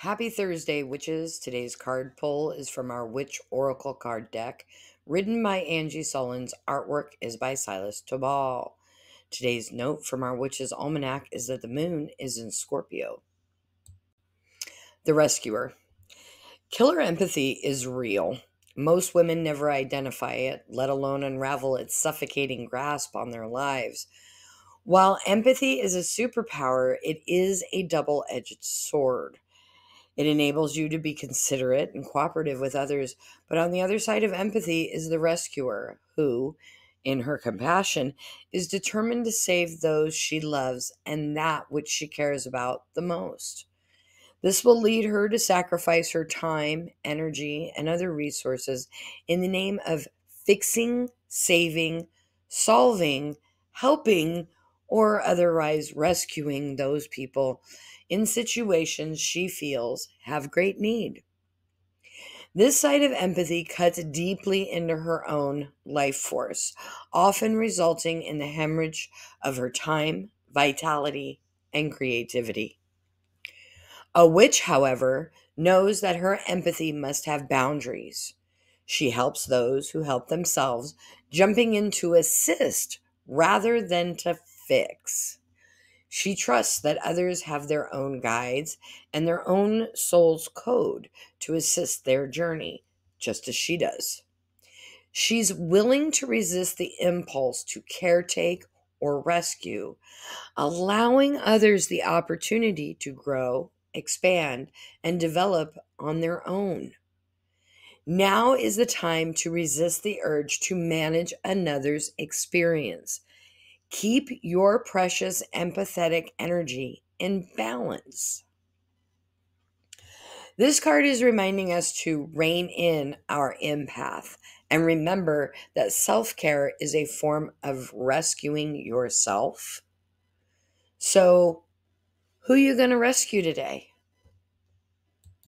Happy Thursday, witches. Today's card pull is from our Witch Oracle card deck, written by Angi Sullins. Artwork is by Silas Toball. Today's note from our Witch's Almanac is that the moon is in Scorpio. The Rescuer. Killer empathy is real. Most women never identify it, let alone unravel its suffocating grasp on their lives. While empathy is a superpower, it is a double edged sword. It enables you to be considerate and cooperative with others. But on the other side of empathy is the rescuer, who, in her compassion, is determined to save those she loves and that which she cares about the most. This will lead her to sacrifice her time, energy, and other resources in the name of fixing, saving, solving, helping, or otherwise rescuing those people in situations she feels have great need. This side of empathy cuts deeply into her own life force, often resulting in the hemorrhage of her time, vitality, and creativity. A witch, however, knows that her empathy must have boundaries. She helps those who help themselves, jumping in to assist rather than to fix. She trusts that others have their own guides and their own soul's code to assist their journey, just as she does. She's willing to resist the impulse to caretake or rescue, allowing others the opportunity to grow, expand, and develop on their own. Now is the time to resist the urge to manage another's experience Keep your precious empathetic energy in balance. This card is reminding us to rein in our empath and remember that self care is a form of rescuing yourself. So, who are you going to rescue today?